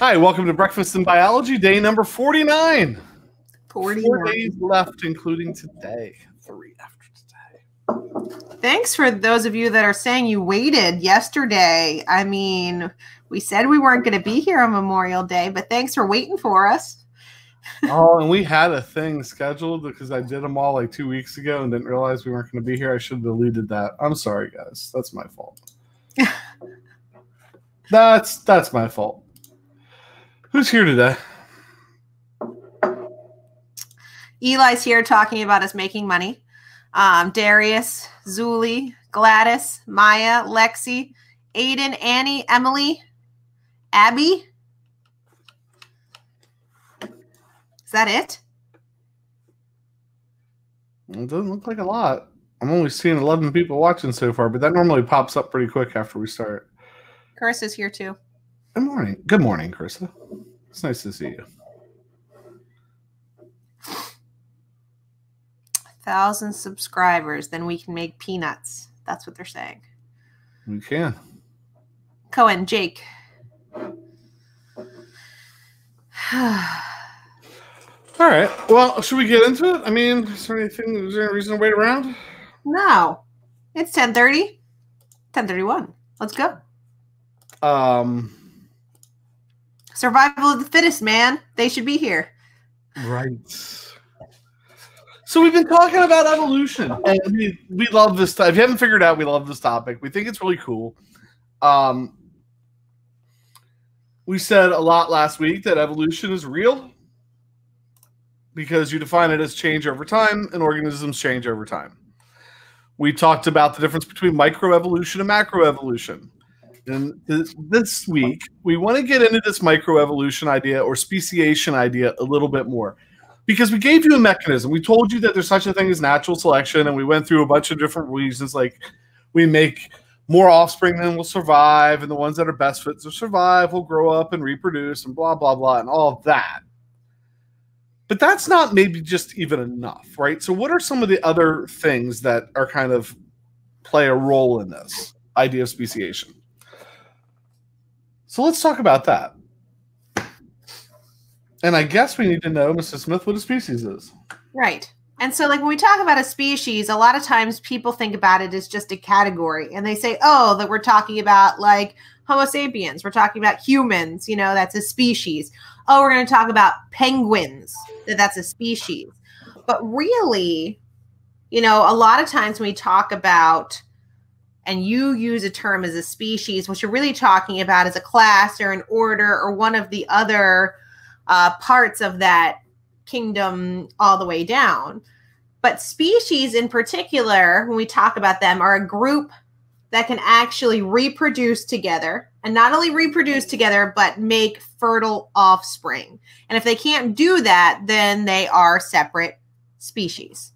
Hi, welcome to Breakfast in Biology, day number 49. 49. Four days left, including today. Three after today. Thanks for those of you that are saying you waited yesterday. I mean, we said we weren't going to be here on Memorial Day, but thanks for waiting for us. oh, and we had a thing scheduled because I did them all like two weeks ago and didn't realize we weren't going to be here. I should have deleted that. I'm sorry, guys. That's my fault. that's that's my fault. Who's here today? Eli's here talking about us making money. Um, Darius, Zuli, Gladys, Maya, Lexi, Aiden, Annie, Emily, Abby. Is that it? It doesn't look like a lot. I'm only seeing 11 people watching so far, but that normally pops up pretty quick after we start. Carissa's here too. Good morning. Good morning, Carissa. It's nice to see you. Thousand subscribers, then we can make peanuts. That's what they're saying. We can. Cohen, Jake. All right. Well, should we get into it? I mean, is there anything? Is there any reason to wait around? no. It's 1030. 1031. Let's go. Um. Survival of the fittest, man. They should be here. Right. So we've been talking about evolution, and we we love this. If you haven't figured out, we love this topic. We think it's really cool. Um. We said a lot last week that evolution is real because you define it as change over time, and organisms change over time. We talked about the difference between microevolution and macroevolution. And this, this week, we want to get into this microevolution idea or speciation idea a little bit more because we gave you a mechanism. We told you that there's such a thing as natural selection, and we went through a bunch of different reasons like we make more offspring than will survive, and the ones that are best fit to survive will grow up and reproduce, and blah, blah, blah, and all of that. But that's not maybe just even enough, right? So, what are some of the other things that are kind of play a role in this idea of speciation? So, let's talk about that. And I guess we need to know, Mr. Smith, what a species is. Right. And so, like, when we talk about a species, a lot of times people think about it as just a category and they say, oh, that we're talking about like Homo sapiens, we're talking about humans, you know, that's a species. Oh, we're going to talk about penguins, that that's a species. But really, you know, a lot of times when we talk about and you use a term as a species, what you're really talking about is a class or an order or one of the other uh, parts of that kingdom all the way down. But species in particular, when we talk about them, are a group that can actually reproduce together and not only reproduce together, but make fertile offspring. And if they can't do that, then they are separate species.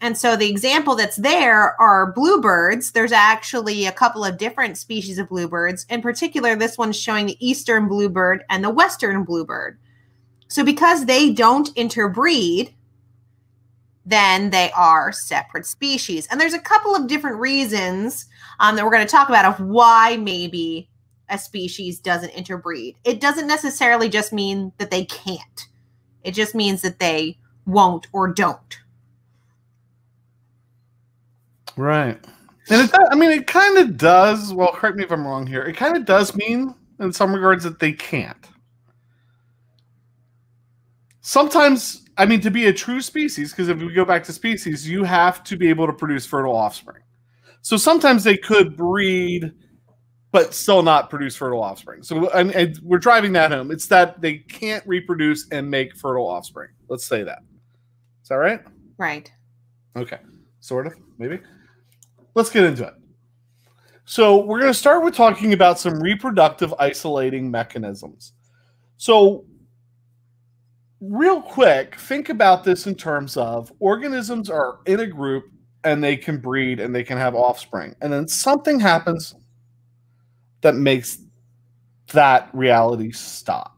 And so the example that's there are bluebirds. There's actually a couple of different species of bluebirds. In particular, this one's showing the eastern bluebird and the western bluebird. So because they don't interbreed, then they are separate species. And there's a couple of different reasons um, that we're going to talk about of why maybe a species doesn't interbreed. It doesn't necessarily just mean that they can't. It just means that they won't or don't. Right. And it does, I mean, it kind of does. Well, correct me if I'm wrong here. It kind of does mean, in some regards, that they can't. Sometimes, I mean, to be a true species, because if we go back to species, you have to be able to produce fertile offspring. So sometimes they could breed, but still not produce fertile offspring. So and, and we're driving that home. It's that they can't reproduce and make fertile offspring. Let's say that. Is that right? Right. Okay. Sort of, maybe. Let's get into it. So, we're going to start with talking about some reproductive isolating mechanisms. So, real quick, think about this in terms of organisms are in a group and they can breed and they can have offspring. And then something happens that makes that reality stop.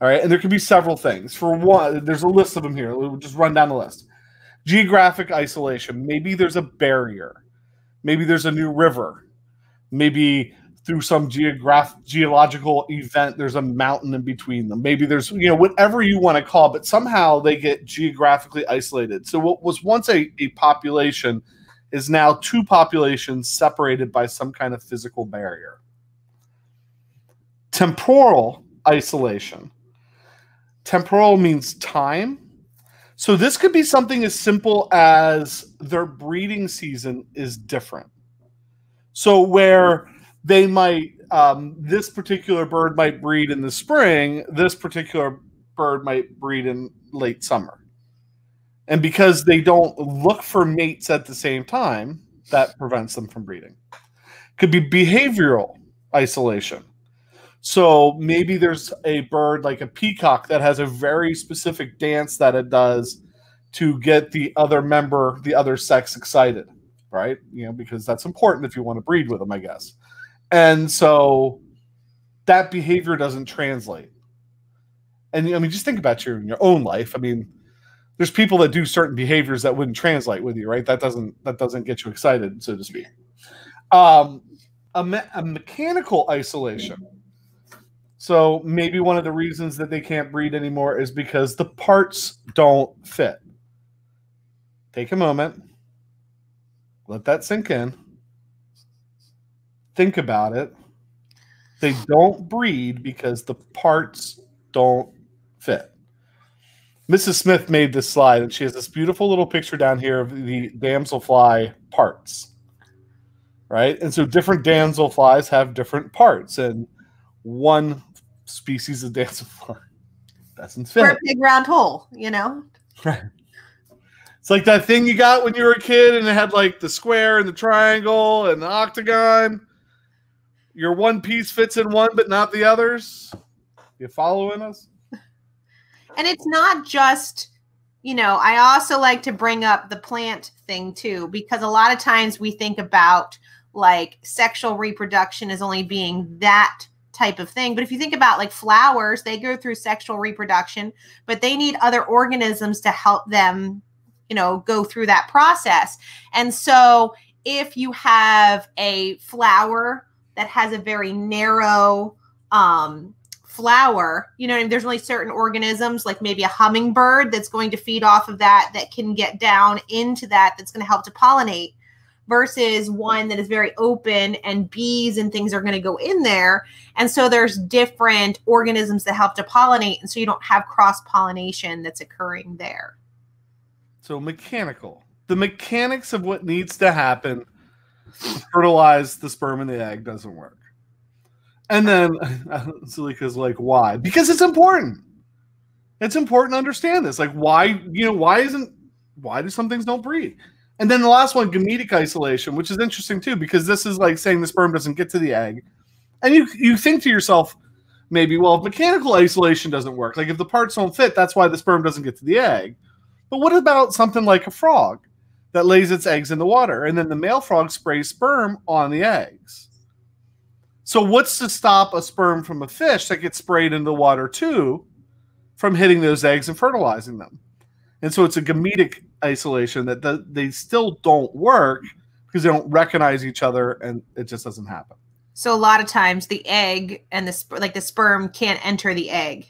All right. And there can be several things. For one, there's a list of them here. We'll just run down the list. Geographic isolation. Maybe there's a barrier. Maybe there's a new river. Maybe through some geograph geological event there's a mountain in between them maybe there's you know whatever you want to call it, but somehow they get geographically isolated so what was once a, a population is now two populations separated by some kind of physical barrier temporal isolation temporal means time so this could be something as simple as their breeding season is different. So where they might um, this particular bird might breed in the spring this particular bird might breed in late summer. And because they don't look for mates at the same time that prevents them from breeding. Could be behavioral isolation so maybe there's a bird like a peacock that has a very specific dance that it does to get the other member the other sex excited right you know because that's important if you want to breed with them i guess and so that behavior doesn't translate. And I mean, just think about your your own life. I mean, there's people that do certain behaviors that wouldn't translate with you, right? That doesn't that doesn't get you excited, so to speak. Um, a, me- a mechanical isolation. So maybe one of the reasons that they can't breed anymore is because the parts don't fit. Take a moment, let that sink in think about it, they don't breed because the parts don't fit. Mrs. Smith made this slide, and she has this beautiful little picture down here of the damselfly parts. Right? And so different damselflies have different parts, and one species of damselfly doesn't fit. For a big round hole, you know? Right. It's like that thing you got when you were a kid and it had like the square and the triangle and the octagon your one piece fits in one but not the others. You following us? And it's not just, you know, I also like to bring up the plant thing too, because a lot of times we think about like sexual reproduction as only being that type of thing. But if you think about like flowers, they go through sexual reproduction, but they need other organisms to help them, you know, go through that process. And so if you have a flower that has a very narrow um, flower, you know, there's only certain organisms, like maybe a hummingbird that's going to feed off of that, that can get down into that, that's going to help to pollinate, versus one that is very open and bees and things are going to go in there. And so there's different organisms that help to pollinate. And so you don't have cross pollination that's occurring there. So mechanical. The mechanics of what needs to happen fertilize the sperm and the egg doesn't work. And then Zulika's like, why? Because it's important. It's important to understand this. Like, why, you know, why isn't, why do some things don't breed? And then the last one, gametic isolation, which is interesting too, because this is like saying the sperm doesn't get to the egg. And you you think to yourself, maybe, well, if mechanical isolation doesn't work, like if the parts don't fit, that's why the sperm doesn't get to the egg. But what about something like a frog? that lays its eggs in the water, and then the male frog sprays sperm on the eggs. So, what's to stop a sperm from a fish that gets sprayed into the water too from hitting those eggs and fertilizing them? And so, it's a gametic isolation that the, they still don't work because they don't recognize each other, and it just doesn't happen. So, a lot of times, the egg and the sp- like the sperm can't enter the egg.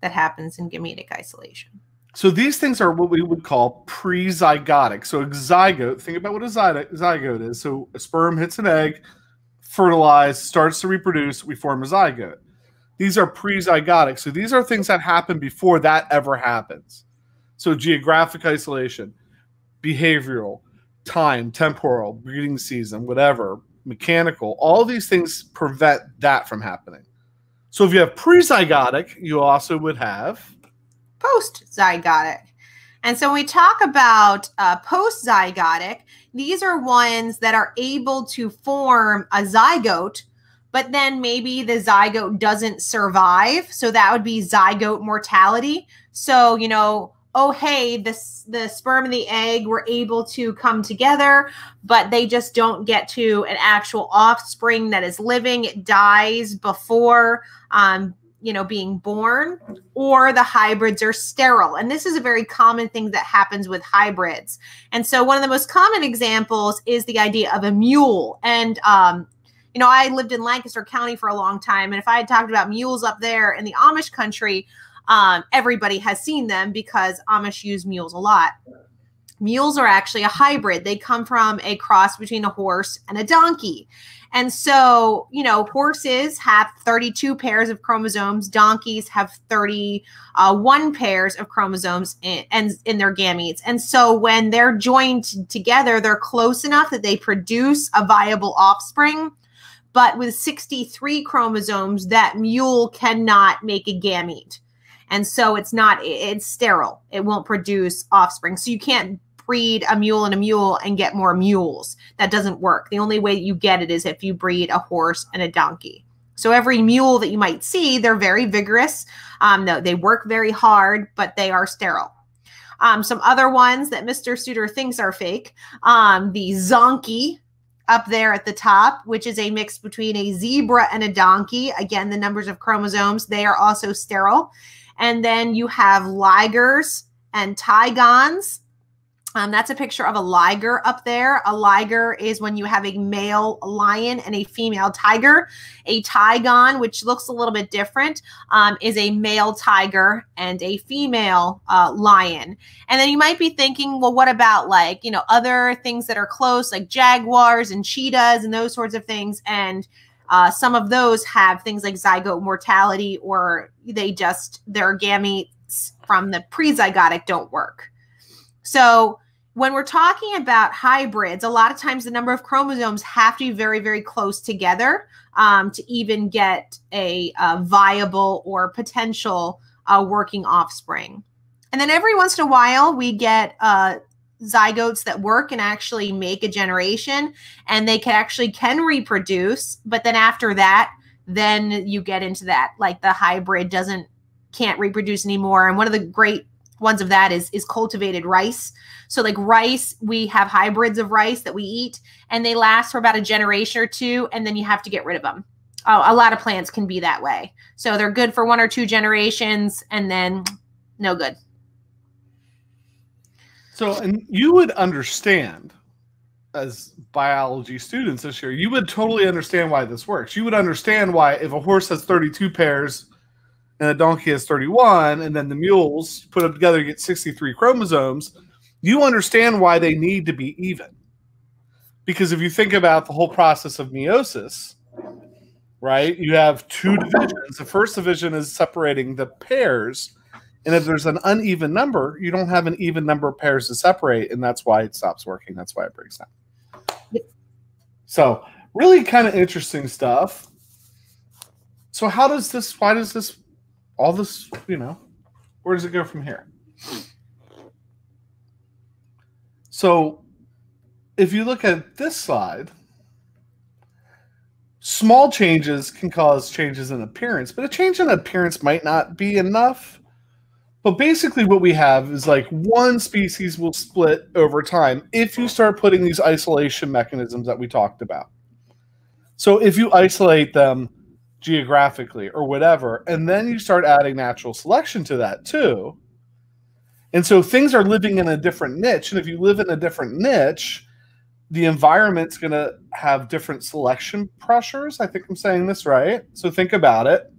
That happens in gametic isolation. So these things are what we would call pre-zygotic. So a zygote, think about what a zygote is. So a sperm hits an egg, fertilized, starts to reproduce, we form a zygote. These are pre-zygotic. So these are things that happen before that ever happens. So geographic isolation, behavioral, time, temporal, breeding season, whatever, mechanical, all these things prevent that from happening. So if you have pre-zygotic, you also would have postzygotic. And so when we talk about uh, post zygotic, these are ones that are able to form a zygote, but then maybe the zygote doesn't survive. So that would be zygote mortality. So, you know, oh, hey, the, the sperm and the egg were able to come together, but they just don't get to an actual offspring that is living. It dies before um, you know being born or the hybrids are sterile. And this is a very common thing that happens with hybrids. And so one of the most common examples is the idea of a mule. And um, you know, I lived in Lancaster County for a long time, and if I had talked about mules up there in the Amish country, um, everybody has seen them because Amish use mules a lot. Mules are actually a hybrid. They come from a cross between a horse and a donkey. And so, you know, horses have 32 pairs of chromosomes, donkeys have 31 uh, pairs of chromosomes in, and in their gametes. And so when they're joined together, they're close enough that they produce a viable offspring. But with 63 chromosomes, that mule cannot make a gamete. And so it's not, it's sterile. It won't produce offspring. So you can't breed a mule and a mule and get more mules. That doesn't work. The only way you get it is if you breed a horse and a donkey. So every mule that you might see, they're very vigorous. Um, they work very hard, but they are sterile. Um, some other ones that Mr. Suter thinks are fake. Um, the zonkey up there at the top, which is a mix between a zebra and a donkey. Again, the numbers of chromosomes, they are also sterile. And then you have ligers and tigons. Um, that's a picture of a liger up there. A liger is when you have a male lion and a female tiger. A tigon, which looks a little bit different, um, is a male tiger and a female uh, lion. And then you might be thinking, well, what about like, you know, other things that are close, like jaguars and cheetahs and those sorts of things? And uh, some of those have things like zygote mortality, or they just, their gametes from the pre-zygotic don't work. So when we're talking about hybrids, a lot of times the number of chromosomes have to be very, very close together um, to even get a, a viable or potential uh, working offspring. And then every once in a while, we get uh, zygotes that work and actually make a generation, and they can actually can reproduce. But then after that, then you get into that like the hybrid doesn't can't reproduce anymore. And one of the great ones of that is is cultivated rice. So like rice, we have hybrids of rice that we eat and they last for about a generation or two and then you have to get rid of them. Oh, a lot of plants can be that way. So they're good for one or two generations and then no good. So and you would understand as biology students this year, you would totally understand why this works. You would understand why if a horse has 32 pairs and a donkey has 31, and then the mules put them together get 63 chromosomes, you understand why they need to be even. Because if you think about the whole process of meiosis, right, you have two divisions. The first division is separating the pairs. And if there's an uneven number, you don't have an even number of pairs to separate, and that's why it stops working. That's why it breaks down. So, really kind of interesting stuff. So, how does this, why does this all this, you know, where does it go from here? So if you look at this slide, small changes can cause changes in appearance, but a change in appearance might not be enough. But basically, what we have is like one species will split over time if you start putting these isolation mechanisms that we talked about. So if you isolate them geographically or whatever. And then you start adding natural selection to that too. And so things are living in a different niche. And if you live in a different niche, the environment's going to have different selection pressures. I think I'm saying this right. So think about it.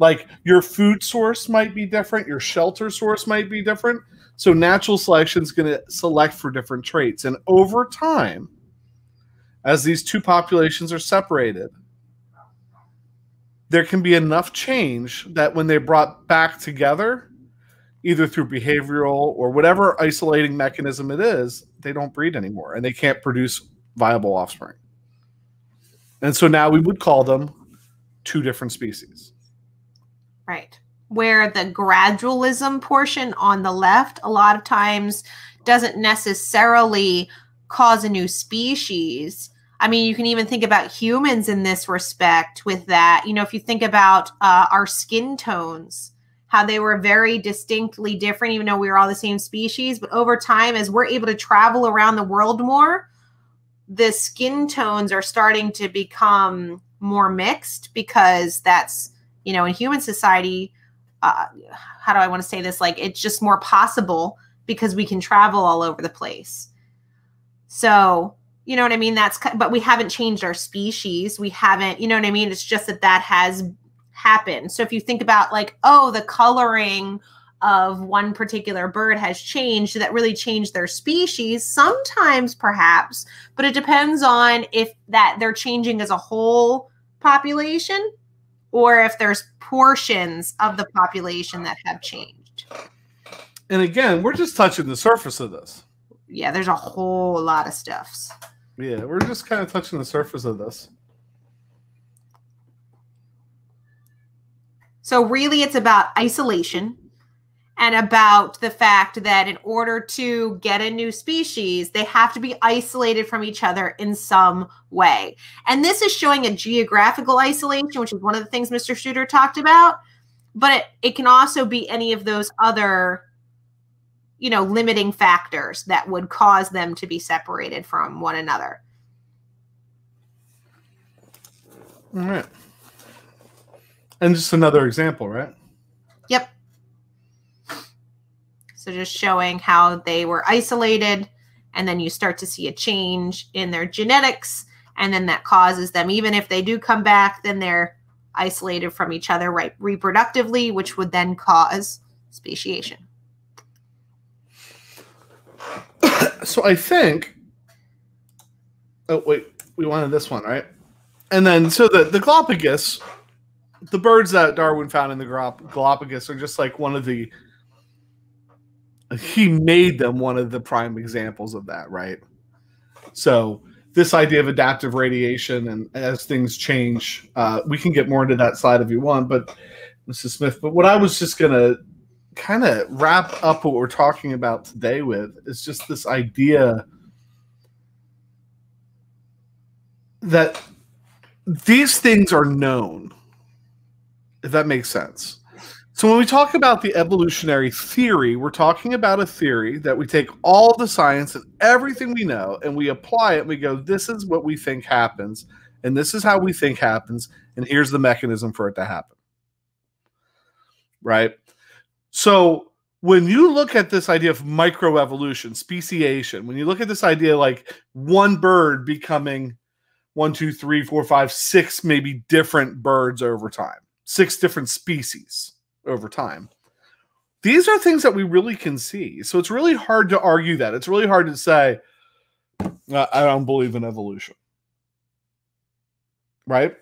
Like your food source might be different, your shelter source might be different. So natural selection is going to select for different traits. And over time, as these two populations are separated, there can be enough change that when they're brought back together, either through behavioral or whatever isolating mechanism it is, they don't breed anymore and they can't produce viable offspring. And so now we would call them two different species. Right. Where the gradualism portion on the left, a lot of times doesn't necessarily cause a new species I mean, you can even think about humans in this respect with that. You know, if you think about uh, our skin tones, how they were very distinctly different, even though we were all the same species. But over time, as we're able to travel around the world more, the skin tones are starting to become more mixed because that's, you know, in human society, uh, how do I want to say this? Like, it's just more possible because we can travel all over the place. So, You know what I mean? That's but we haven't changed our species. We haven't, you know what I mean? It's just that that has happened. So if you think about like, oh, the coloring of one particular bird has changed, that really changed their species. Sometimes, perhaps, but it depends on if that they're changing as a whole population or if there's portions of the population that have changed. And again, we're just touching the surface of this. Yeah, there's a whole lot of stuffs. Yeah, we're just kind of touching the surface of this. So, really, it's about isolation and about the fact that in order to get a new species, they have to be isolated from each other in some way. And this is showing a geographical isolation, which is one of the things Mr. Shooter talked about. But it, it can also be any of those other, you know, limiting factors that would cause them to be separated from one another. All right. And just another example, right? Yep. So just showing how they were isolated, and then you start to see a change in their genetics, and then that causes them, even if they do come back, then they're isolated from each other right reproductively, which would then cause speciation. So I think. Oh wait, we wanted this one, right? And then so the the Galapagos, the birds that Darwin found in the Galap- Galapagos are just like one of the. He made them one of the prime examples of that, right? So this idea of adaptive radiation and as things change, uh, we can get more into that side if you want, but Mrs. Smith. But what I was just gonna kind of wrap up what we're talking about today with is just this idea that these things are known, if that makes sense. So when we talk about the evolutionary theory, we're talking about a theory that we take all the science and everything we know and we apply it and we go, this is what we think happens, and this is how we think happens, and here's the mechanism for it to happen. Right? So when you look at this idea of microevolution, speciation, when you look at this idea like one bird becoming one, two, three, four, five, six, maybe different birds over time, six different species over time. These are things that we really can see. So it's really hard to argue that. It's really hard to say, "Uh, I don't believe in evolution. Right?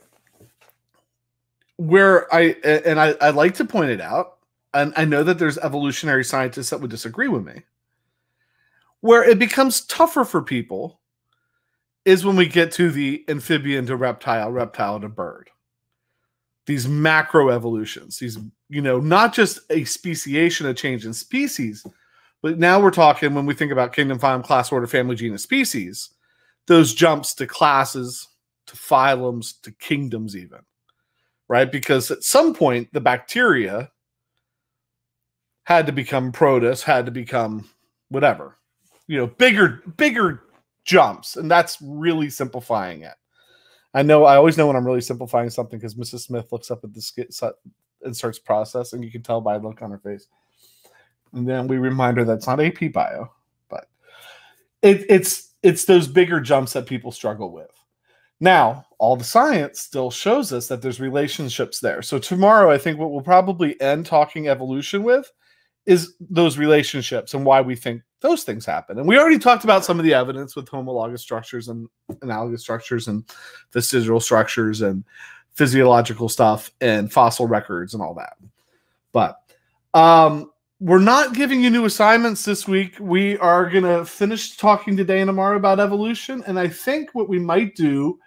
Where I, and I, I like to point it out, and I know that there's evolutionary scientists that would disagree with me, where it becomes tougher for people is when we get to the amphibian to reptile, reptile to bird. These macro evolutions, these, you know, not just a speciation, a change in species, but now we're talking when we think about kingdom, phylum, class, order, family, genus, species, those jumps to classes, to phylums, to kingdoms, even, right? Because at some point, the bacteria had to become protists, had to become whatever, you know, bigger, bigger jumps, and that's really simplifying it. I know I always know when I'm really simplifying something because Mrs. Smith looks up at the and starts processing. You can tell by the look on her face. And then we remind her that's not AP bio, but it, it's it's those bigger jumps that people struggle with. Now, all the science still shows us that there's relationships there. So tomorrow, I think what we'll probably end talking evolution with is those relationships and why we think those things happen. And we already talked about some of the evidence with homologous structures and analogous structures and vestigial structures and physiological stuff and fossil records and all that. But um, we're not giving you new assignments this week. We are going to finish talking today and tomorrow about evolution. And I think what we might do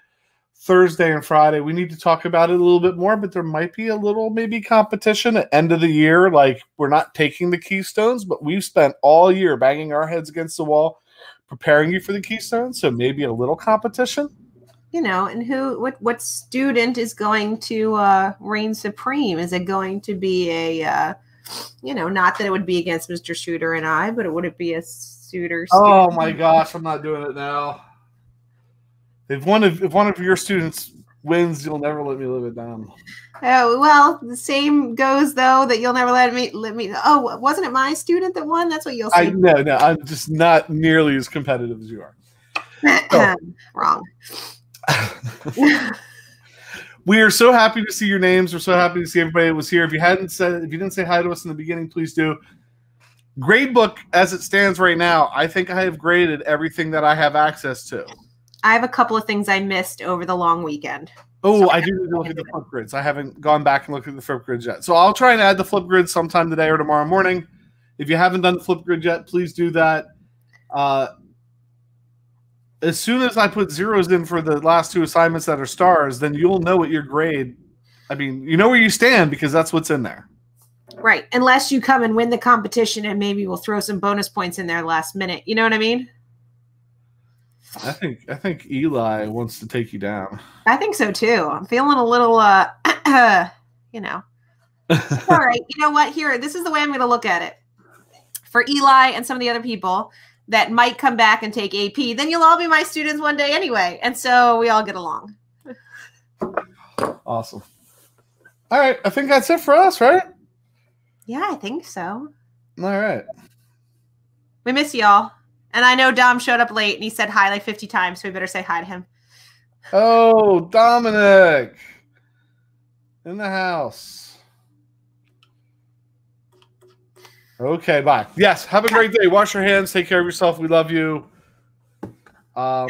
Thursday and Friday, we need to talk about it a little bit more, but there might be a little maybe competition at end of the year. Like we're not taking the keystones, but we've spent all year banging our heads against the wall, preparing you for the keystone. So maybe a little competition. You know, and who what what student is going to uh reign supreme? Is it going to be a uh you know, not that it would be against Mr. Shooter and I, but it would it be a suitor Oh my gosh, I'm not doing it now. If one of if one of your students wins, you'll never let me live it down. Oh well, the same goes though that you'll never let me let me. Oh, wasn't it my student that won? That's what you'll I say. no no, I'm just not nearly as competitive as you are. Wrong. we are so happy to see your names. We're so happy to see everybody that was here. If you hadn't said, if you didn't say hi to us in the beginning, please do. Grade book as it stands right now, I think I have graded everything that I have access to. I have a couple of things I missed over the long weekend. Oh, I do need to look at the flip grids. I haven't gone back and looked at the flip grids yet. So I'll try and add the flip grids sometime today or tomorrow morning. If you haven't done the flip grid yet, please do that. Uh, as soon as I put zeros in for the last two assignments that are stars, then you'll know what your grade. I mean, you know where you stand because that's what's in there. Right. Unless you come and win the competition and maybe we'll throw some bonus points in there last minute. You know what I mean? I think I think Eli wants to take you down. I think so too. I'm feeling a little uh you know. All right. You know what? Here, this is the way I'm going to look at it. For Eli and some of the other people that might come back and take AP, then you'll all be my students one day anyway. And so we all get along. Awesome. All right, I think that's it for us, right? Yeah, I think so. All right. We miss y'all. And I know Dom showed up late and he said hi like 50 times, so we better say hi to him. Oh, Dominic in the house. Okay, bye. Yes, have a great day. Wash your hands. Take care of yourself. We love you. Um,